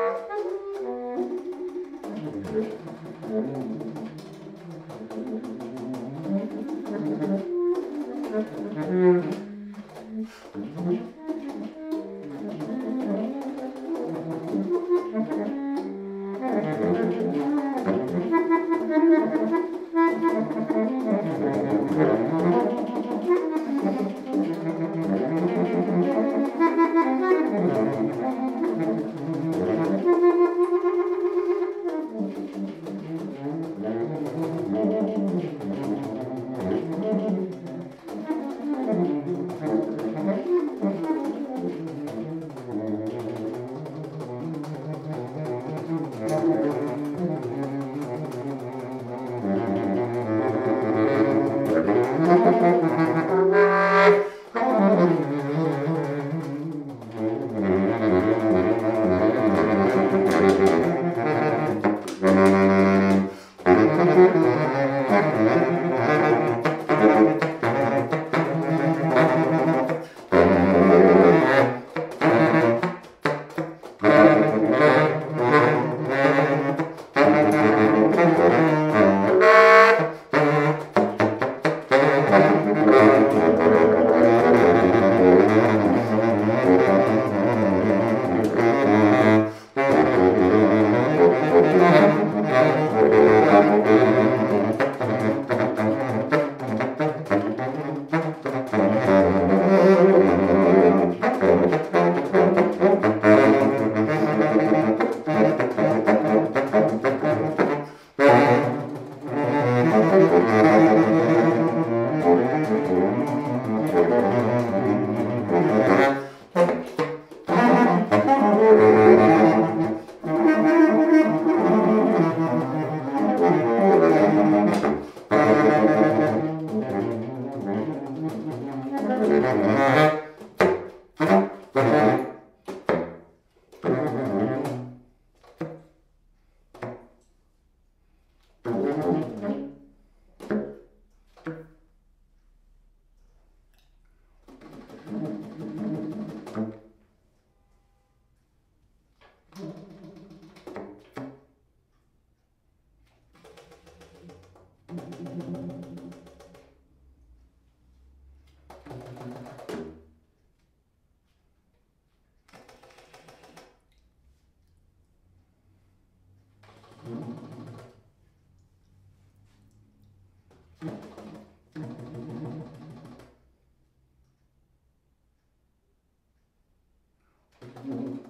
Thank you. Thank mm -hmm. you.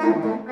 Música